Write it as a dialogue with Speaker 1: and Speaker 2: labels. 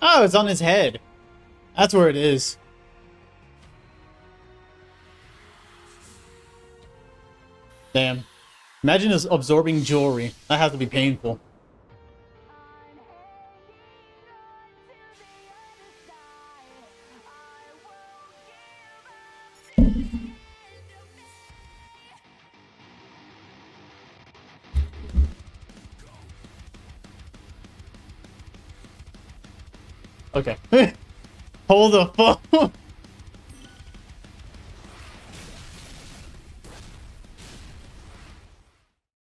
Speaker 1: Oh, it's on his head. That's where it is. Damn. Imagine us absorbing jewelry. That has to be painful. Okay. Hold the phone.